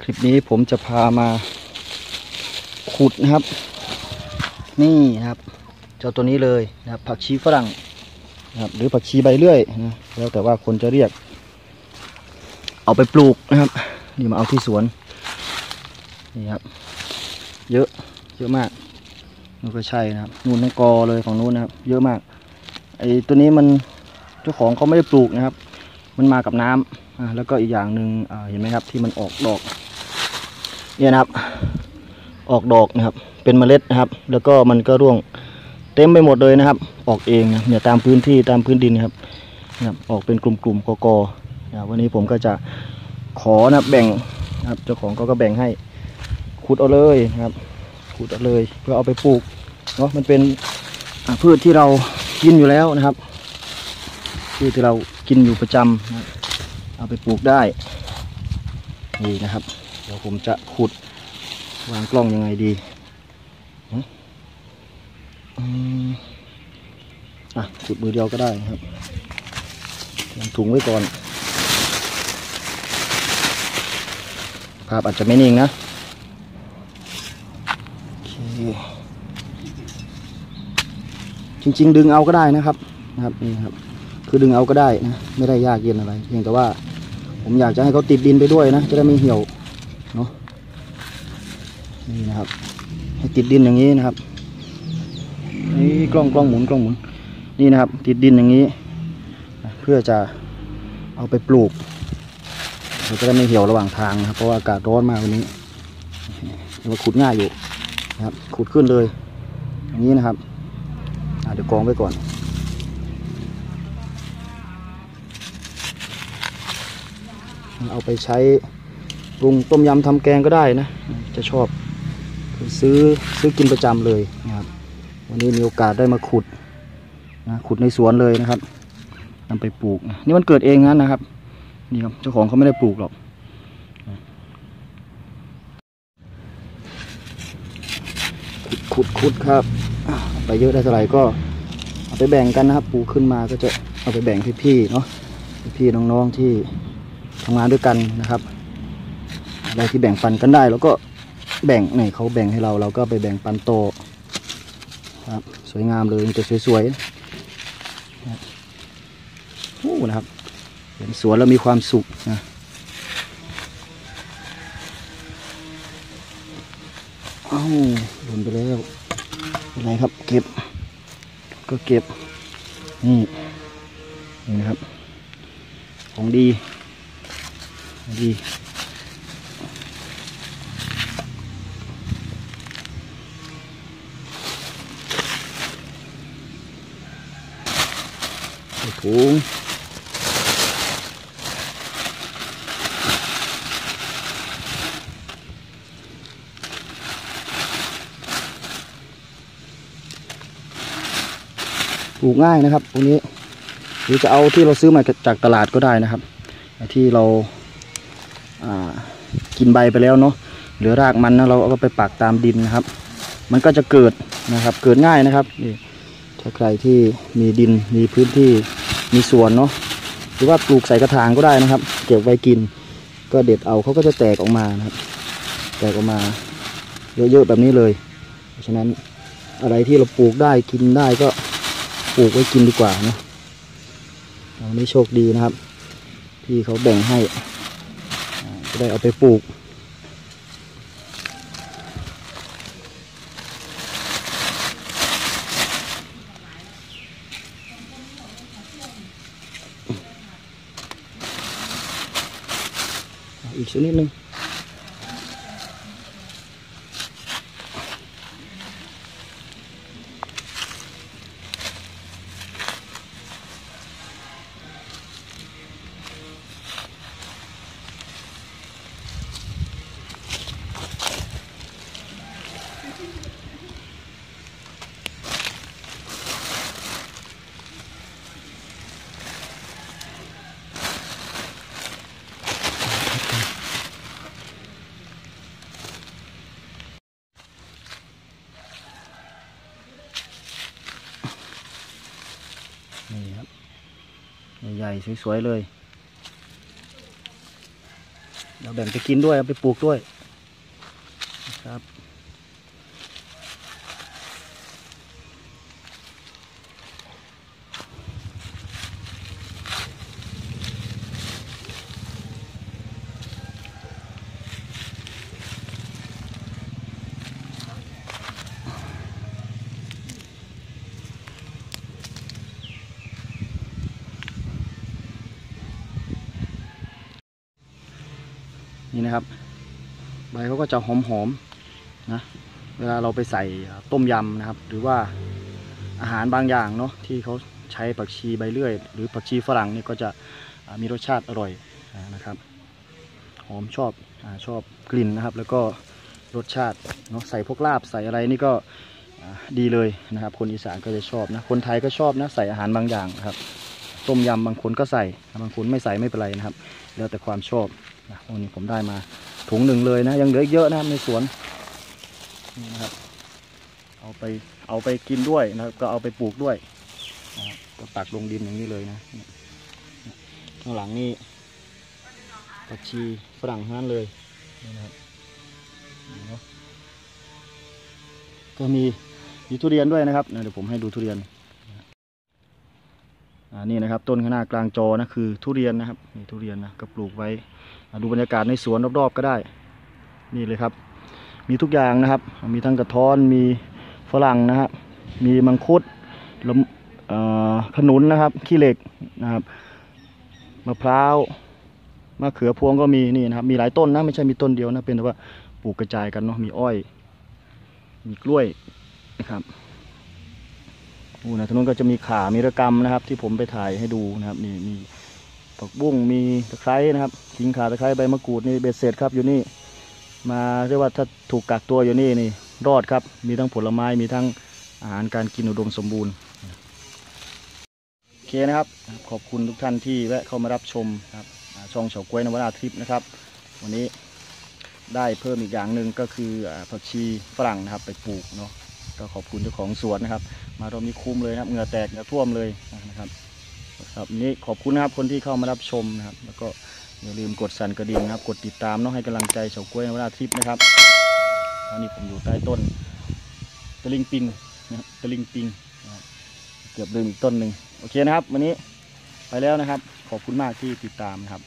คลิปนี้ผมจะพามาขุดนะครับ นี่นะครับ เจ้าตัวนี้เลยนะครับ ผักชีฝรั่งนะครับ หรือผักชีใบเลื่อยนะแล้วแต่ว่าคนจะเรียก เอาไปปลูกนะครับ นี่มาเอาที่สวนนี่ครับ เยอะเยอะมากนู่นก็ใช่นะครับนู่นทั้งกอเลยของนู้นนะครับ เยอะมากไอ้ตัวนี้มันเจ้าของเขาไม่ได้ปลูกนะครับ มันมากับน้ำอ่า แล้วก็อีกอย่างหนึ่งอ่าเห็นไหมครับที่มันออกดอก เนี่ยนะครับ ออกดอกนะครับ เป็นเมล็ดนะครับ แล้วก็มันก็ร่วงเต็มไปหมดเลยนะครับ ออกเองเนี่ยตามพื้นที่ตามพื้นดินนะครับนะครับ ออกเป็นกลุ่มๆกอๆนะวันนี้ผมก็จะขอนะแบ่งนะครับเจ้าของเขาก็แบ่งให้ขุดเอาเลยนะครับขุดเอาเลยเพื่อเอาไปปลูกเนาะมันเป็นพืชที่เรากินอยู่แล้วนะครับพืชที่เรากินอยู่ประจำนะครับ เอาไปปลูกได้ นี่นะครับ เดี๋ยวผมจะขุดวางกล้องยังไงดีอะขุดมือเดียวก็ได้ครับถุงไว้ก่อน ภาพอาจจะไม่นิ่งนะจริง ๆ ดึงเอาก็ได้นะครับนะครับนี่ครับ คือดึงเอาก็ได้นะ ไม่ได้ยากเย็นอะไร เพียงแต่ว่า ผมอยากจะให้เขาติดดินไปด้วยนะจะได้ไม่เหี่ยวเนาะนี่นะครับ ให้ติดดินอย่างนี้นะครับนี่กล้องกล้องหมุนกล้องหมุนนี่นะครับ ติดดินอย่างนี้ เพื่อจะเอาไปปลูกเราจะได้ไม่เหี่ยวระหว่างทางนะครับ เพราะว่าอากาศร้อนมากวันนี้แต่ว่าขุดง่ายอยู่นะครับ ขุดขึ้นเลย อย่างนี้นะครับเดี๋ยวกองไว้ก่อน เอาไปใช้ปรุงต้มยำทำแกงก็ได้นะ จะชอบซื้อซื้อกินประจำเลยนะครับ วันนี้มีโอกาสได้มาขุดนะขุดในสวนเลยนะครับนำไปปลูก นี่มันเกิดเองงั้นนะครับ นี่ครับเจ้าของเขาไม่ได้ปลูกหรอกขุดขุดขุดครับไปเยอะได้เท่าไหร่ก็เอาไปแบ่งกันนะครับ ปลูกขึ้นมาก็จะเอาไปแบ่งพี่ๆเนาะพี่ๆน้องๆที่ ทำงานด้วยกันนะครับ อะไรที่แบ่งปันกันได้แล้วก็แบ่งไหนเขาแบ่งให้เราเราก็ไปแบ่งปันโตครับสวยงามเลยจะสวยๆนะครับโอ้นะครับเห็นสวนแล้วมีความสุขนะเอ้าหล่นไปแล้วเป็นไรครับ เก็บ ก็เก็บ นี่นี่นะครับ ของดี ดีถุงปลูกง่ายนะครับตรงนี้ หรือจะเอาที่เราซื้อมาจากตลาดก็ได้นะครับ ที่เรา กินใบไปแล้วเนาะเหลือรากมันนะเราเอาไปปักตามดินนะครับ มันก็จะเกิดนะครับเกิดง่ายนะครับนี่ถ้าใครที่มีดินมีพื้นที่มีสวนเนาะหรือว่าปลูกใส่กระถางก็ได้นะครับ เก็บไว้กิน ก็เด็ดเอาเขาก็จะแตกออกมานะครับ แตกออกมาเยอะๆแบบนี้เลย เพราะฉะนั้นอะไรที่เราปลูกได้กินได้ก็ปลูกไว้กินดีกว่านะเราไม่โชคดีนะครับ พี่เขาแบ่งให้ ได้เอาไปปลูกอีกสักนิดนึง ญ่สวยๆเลยเราแบ่งไปกินด้วยเอาไปปลูกด้วยนะครับ นี่นะครับ ใบเขาก็จะหอมๆนะเวลาเราไปใส่ต้มยำนะครับ หรือว่าอาหารบางอย่างเนาะที่เขาใช้ผักชีใบเลื่อย หรือผักชีฝรั่งนี่ก็จะมีรสชาติอร่อยนะครับ หอมชอบอชอบกลิ่นนะครับ แล้วก็รสชาติเนาะใส่พวกลาบใส่อะไรนี่ก็ดีเลยนะครับ คนอีสานก็จะชอบนะคนไทยก็ชอบนะใส่อาหารบางอย่างนะครับ ต้มยำบางคนก็ใส่บางคนไม่ใส่ไม่เป็นไรนะครับ แล้วแต่ความชอบ นะวันนี้ผมได้มาถุงหนึ่งเลยนะ ยังเหลืออีกเยอะนะในสวนนี่นะครับ เอาไปเอาไปกินด้วยนะก็เอาไปปลูกด้วยก็ตักลงดินอย่างนี้เลยนะข้างหลังนี่ผักชีฝรั่งทั้งนั้นเลยนี่นะครับก็มีมีทุเรียนด้วยนะครับเดี๋ยวผมให้ดูทุเรียน อ่านี่นะครับต้นข้างหน้ากลางจอนะคือทุเรียนนะครับนี่ทุเรียนนะก็ปลูกไว้ดูบรรยากาศในสวนรอบๆก็ได้ นี่เลยครับ มีทุกอย่างนะครับ มีทั้งกระท้อนมีฝรั่งนะครับมีมังคุดลำเอ่อขนุนนะครับขี้เหล็กนะครับมะพร้าวมะเขือพวงก็มีนี่นะครับ มีหลายต้นนะไม่ใช่มีต้นเดียวนะเป็นแต่ว่าปลูกกระจายกันเนาะมีอ้อย มีกล้วยนะครับ อู้นะทางนู้นก็จะมีขามีระกำนะครับ ที่ผมไปถ่ายให้ดูนะครับ นี่มีผักบุ้งมีตะไคร้นะครับขิงขาตะไคร้ใบมะกรูดนี่เบ็ดเสร็จครับอยู่นี่ มาเรียกว่าถ้าถูกกักตัวอยู่นี่นี่รอดครับ มีทั้งผลไม้มีทั้งอาหารการกินอุดมสมบูรณ์โอเคนะครับ ขอบคุณทุกท่านที่แวะเข้ามารับชมครับช่องเฉาก้วยนวนาทริปนะครับ วันนี้ได้เพิ่มอีกอย่างหนึ่งก็คือผักชีฝรั่งนะครับไปปลูกเนาะ ก็ขอบคุณเจ้าของสวนนะครับ มารอบนี้คุ้มเลยนะครับเหงื่อแตกเหงื่อท่วมเลยนะครับครับนี้ขอบคุณนะครับคนที่เข้ามารับชมนะครับ แล้วก็อย่าลืมกดสั่นกระดิ่งนะครับ กดติดตามเนาะให้กำลังใจเฉากล้วยนวราทิพย์นะครับตอนนี้ผมอยู่ใต้ต้นตะลิงปิงนะครับตะลิงปิงเกือบลืมอีกต้นหนึ่งโอเคนะครับ วันนี้ไปแล้วนะครับ ขอบคุณมากที่ติดตามนะครับ